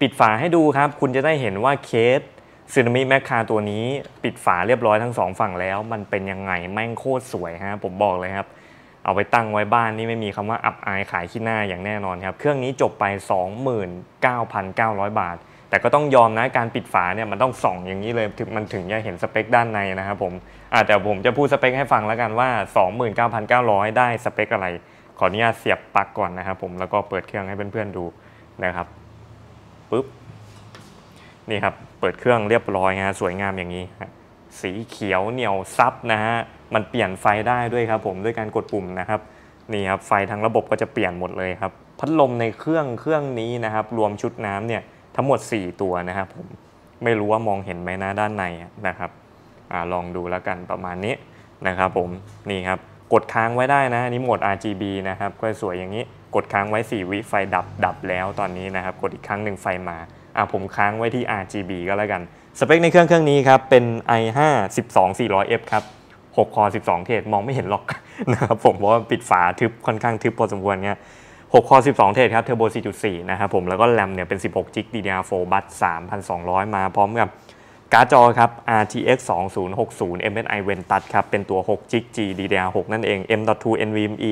ปิดฝาให้ดูครับ คุณจะได้เห็นว่าเคสซึนามิแมคคาตัวนี้ปิดฝาเรียบร้อยทั้งสองฝั่งแล้ว มันเป็นยังไงแม่งโคตรสวยฮะผมบอกเลยครับ เอาไปตั้งไว้บ้านนี่ไม่มีคำว่าอับอายขายขี้หน้าอย่างแน่นอนครับ เครื่องนี้จบไป 29,900 บาท แต่ก็ต้องยอมนะการปิดฝาเนี่ยมันต้องส่องอย่างนี้เลยถึงมันถึงจะเห็นสเปคด้านในนะครับผมอาแต่ผมจะพูดสเปคให้ฟังแล้วกันว่า 29,900 ได้สเปคอะไร ขออนุญาตเสียบปลั๊กก่อนนะครับผมแล้วก็เปิดเครื่องให้เพื่อนๆดูนะครับ ปุ๊บนี่ครับเปิดเครื่องเรียบร้อยฮะสวยงามอย่างนี้สีเขียวเหนียวซับนะฮะมันเปลี่ยนไฟได้ด้วยครับผมด้วยการกดปุ่มนะครับนี่ครับไฟทั้งระบบก็จะเปลี่ยนหมดเลยครับพัดลมในเครื่องเครื่องนี้นะครับ รวมชุดน้ำเนี่ยทั้งหมด 4 ตัวนะครับผมไม่รู้ว่ามองเห็นไหมนะด้านในนะครับอลองดูแล้วกันประมาณนี้นะครับผมนี่ครับกดค้างไว้ได้นะนนี้โหมด RGB นะครับก็สวยอย่างนี้ กดค้างไว้ 4 วิไฟดับดับแล้วตอนนี้นะครับกดอีกครั้งหนึ่งไฟมาอะผมค้างไว้ที่ RGB ก็แล้วกัน สเปคในเครื่องเครื่องนี้ครับเป็น i5 12400F ครับ 6 คอ 12 เทรดมองไม่เห็นหรอกนะครับผมเพราะว่าปิดฝาทึบค่อนข้างทึบพอสมควรเนี่ย6 คอ 12 เทรดครับเทอร์โบ 4.4 นะครับผมแล้วก็แรมเนี่ยเป็น 16จิก DDR4 บัต3,200 มาพร้อมกับการ์ดจอครับ RTX 2060 MSI Ventus ครับ เป็นตัว6จิก GDDR6 นั่นเอง M.2 NVMe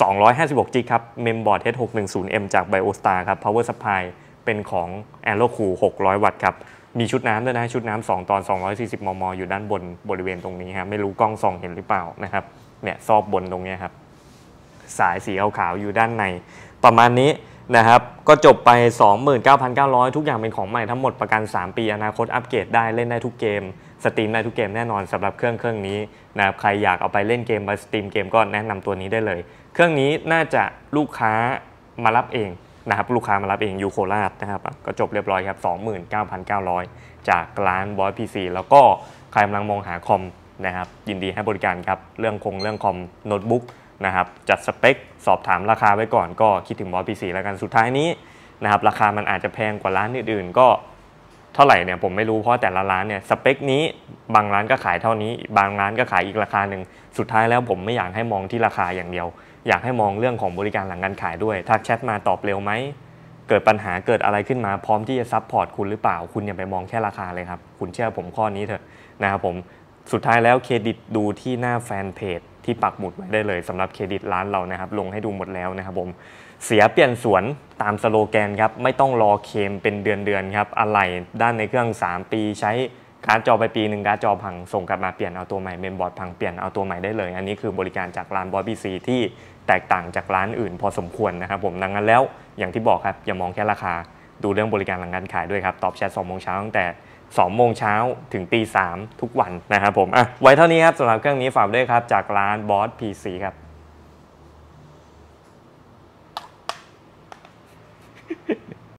256จิกครับเมมบอร์ด H610M จาก BioStar ครับ Power Supply เป็นของ a e r o c o o l 600 วัตต์ครับ มีชุดน้ำด้วยนะ ชุดน้ำ2ตอน 240 มม อยู่ด้านบนบริเวณตรงนี้ครับไม่รู้กล้องส่องเห็นหรือเปล่านะครับ เนี่ย ซอบบนตรงนี้ครับ สายสีขาวๆอยู่ด้านใน ประมาณนี้ นะครับ ก็จบไป 29,900 ทุกอย่างเป็นของใหม่ทั้งหมดประกัน 3 ปี อนาคตอัปเกรดได้เล่นได้ทุกเกม stream ได้ทุกเกมแน่นอนสำหรับเครื่องเครื่องนี้นะครับใครอยากเอาไปเล่นเกมไป stream เกมก็แนะนำตัวนี้ได้เลย เครื่องนี้น่าจะลูกค้ามารับเองนะครับลูกค้ามารับเองอยู่โคราชนะครับก็จบเรียบร้อยครับ 29,900 จากร้านบอยพีซีแล้วก็ใครกำลังมองหาคอมนะครับยินดีให้บริการครับ เรื่องคงเรื่องคอมโน้ตบุ๊ก นะครับจัดสเปค สอบถามราคาไว้ก่อนก็คิดถึงบอยพีซีแล้วกันสุดท้ายนี้นะครับราคามันอาจจะแพงกว่าร้านอื่นๆ ก็เท่าไหร่เนี่ยผมไม่รู้เพราะแต่ละร้านเนี่ยสเปคนี้บางร้านก็ขายเท่านี้ บางร้านก็ขายอีกราคาหนึ่งสุดท้ายแล้วผมไม่อยากให้มองที่ราคาอย่างเดียว อยากให้มองเรื่องของบริการหลังการขายด้วยทักแชทมาตอบเร็วไหมเกิดปัญหาเกิดอะไรขึ้นมาพร้อมที่จะ support คุณหรือเปล่า คุณอย่าไปมองแค่ราคาเลยครับ คุณเชื่อผมข้อนี้เถอะนะครับผม สุดท้ายแล้วเครดิตดูที่หน้าแฟนเพจที่ปักหมุดไว้ได้เลยสำหรับเครดิตร้านเรานะครับ ลงให้ดูหมดแล้วนะครับผมเสียเปลี่ยนสวนตามสโลแกนครับไม่ต้องรอเคลมเป็นเดือนๆครับอะไหล่ด้านในเครื่อง 3 ปีใช้การ์ดจอไปปีหนึ่งการ์ดจอพังส่งกลับมาเปลี่ยนเอาตัวใหม่เมนบอร์ดพังเปลี่ยนเอาตัวใหม่ได้เลย อันนี้คือบริการจากร้านบอยพีซีที่แตกต่างจากร้านอื่น พอสมควรนะครับผมดังนั้นแล้วอย่างที่บอกครับอย่ามองแค่ราคาดูเรื่องบริการหลังการขายด้วยครับตอบแชท2โมงเช้าตั้งแต่ 2โมงเช้าถึงตี3ทุกวันนะครับผมอะไว้เท่านี้ครับสำหรับเครื่องนี้ฝากด้วยครับ จากร้านบอสพีซีครับ